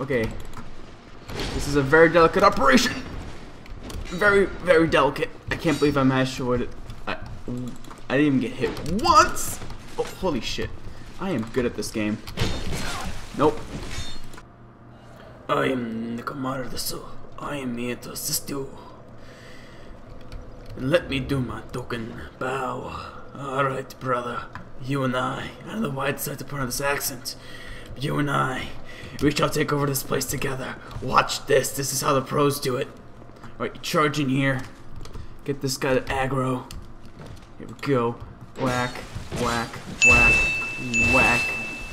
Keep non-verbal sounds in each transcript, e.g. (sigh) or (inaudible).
Okay. This is a very delicate operation. Very, very delicate. I can't believe I managed to avoid it. I, I didn't even get hit once. Oh, holy shit. I am good at this game. Nope. I am Nikomaru I am here to assist you. And Let me do my token bow. Alright, brother. You and I, know why I decided to put on this accent. You and I, we shall take over this place together. Watch this. This is how the pros do it. Alright, charge in here. Get this guy to aggro. Here we go. Whack, whack, whack, whack.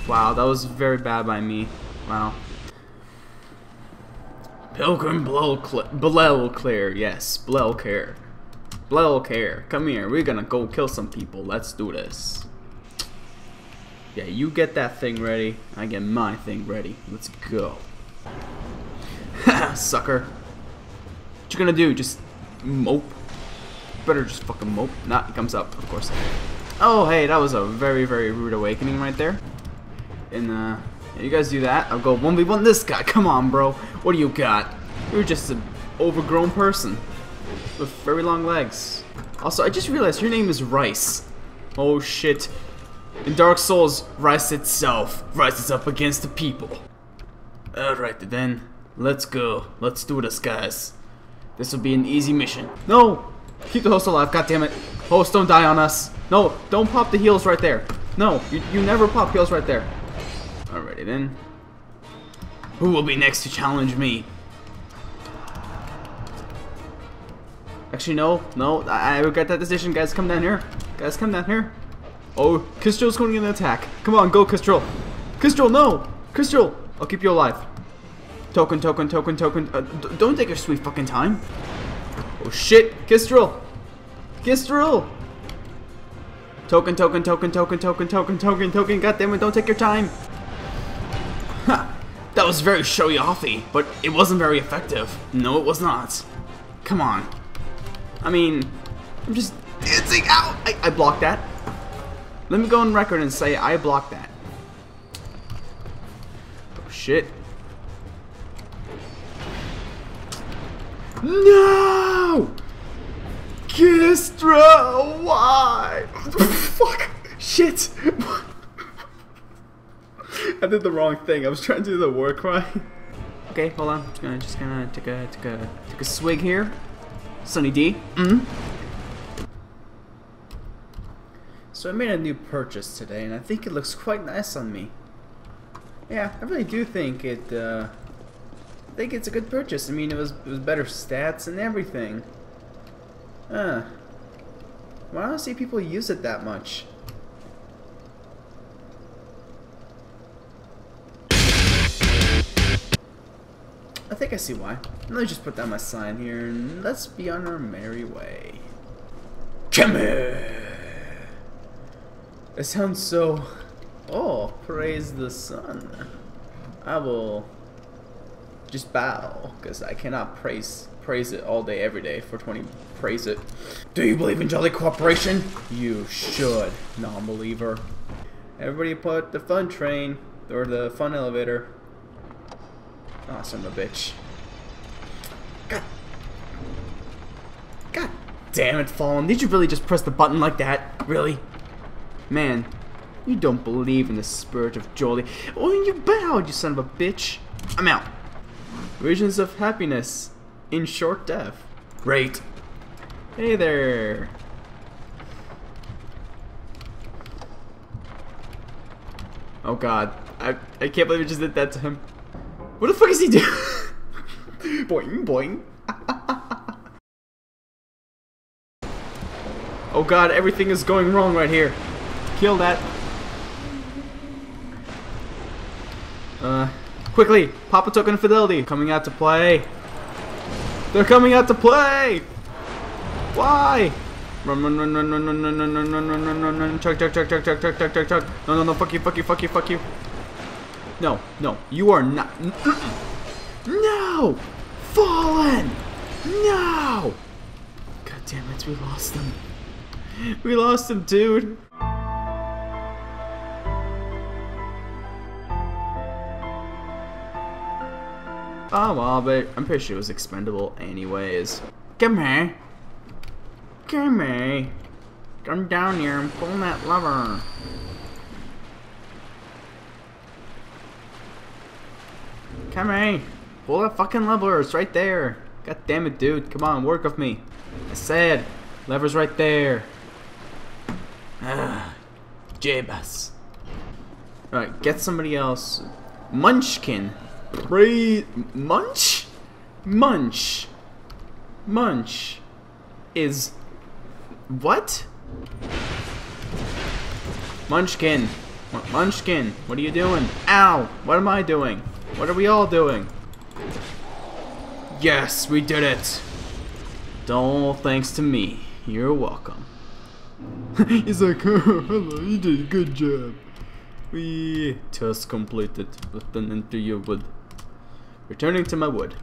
Wow, that was very bad by me. Wow. Pilgrim Bellclaire, yes, Bellclaire. Bellclaire, come here, we're gonna go kill some people, let's do this. Yeah, you get that thing ready, I get my thing ready, let's go. (laughs) Sucker. What you gonna do, just mope? Better just fucking mope. Nah, he comes up, of course. Oh, hey, that was a very, very rude awakening right there. And, uh, you guys do that, I'll go 1v1 this guy. Come on, bro. What do you got? You're just an overgrown person with very long legs. Also, I just realized your name is Ricce. Oh shit. In Dark Souls, Ricce itself rises up against the people. Alright then, let's go. Let's do this, guys. This will be an easy mission. No! Keep the host alive, God damn it! Host, don't die on us. No, don't pop the heals right there. No, you, you never pop heals right there. Alrighty then. Who will be next to challenge me? Actually, no, no, I, I regret that decision. Guys, come down here. Guys, come down here. Oh, Kistrel's going in the attack. Come on, go, Kistrel. Kistrel, no! Kistrel, I'll keep you alive. Token, token, token, token. Uh, don't take your sweet fucking time. Oh shit, Kistrel. Kistrel. Token, token, token, token, token, token, token, token. God damn it, don't take your time. Ha! That was very showy-offy, but it wasn't very effective. No, it was not. Come on. I mean, I'm just dancing out. I, I blocked that. Let me go on record and say I blocked that. Oh, shit. No! Kistra, why? Fuck. Shit. (laughs) I did the wrong thing. I was trying to do the war cry. okay, hold on. Just gonna just gonna take a take a take a swig here. Sunny D. Mm. So I made a new purchase today, and I think it looks quite nice on me. Yeah, I really do think it. Uh, I think it's a good purchase. I mean, it was it was better stats and everything. Huh. Why don't I see people use it that much? I think I see why. Let me just put down my sign here and let's be on our merry way. Come here! It sounds so... Oh, praise the sun. I will just bow, because I cannot praise praise it all day, every day for 20 praise it. Do you believe in jolly cooperation? You should, non-believer. Everybody put the fun train, or the fun elevator Oh, son of a bitch. God. God damn it, Fallen. Did you really just press the button like that? Really? Man, you don't believe in the spirit of jolly. Oh, you bowed, you son of a bitch. I'm out. Visions of happiness in short death. Great. Hey there. Oh god. I, I can't believe I just did that to him. What the fuck is he doing? (laughs) boing, boing. (laughs) oh god, everything is going wrong right here. Kill that. Uh, quickly, pop a token fidelity. Coming out to play. They're coming out to play! Why? Run, run, run, run, run, run, run, run, run, run, run, run, run, run, chug, chug, chug, chug, chug, chug, chug, chug, chug. No, no, no, fuck you, fuck you, fuck you, fuck you. No, no, you are not. No! Fallen! No! God damn it, we lost him. We lost him, dude. Oh well, but I'm pretty sure it was expendable anyways. Come here. Come here. Come down here and pull that lever. Come here. Pull that fucking lever. It's right there. God damn it, dude. Come on, work with me. I said, lever's right there. Ah, Jabus. Alright, get somebody else. Munchkin. Pray. Munch? Munch. Munch. Is. What? Munchkin. Munchkin. What are you doing? Ow! What am I doing? What are we all doing? Yes, we did it! All thanks to me. You're welcome. (laughs) He's like, (laughs) hello, you did a good job. We test completed. Return into your wood. Returning to my wood.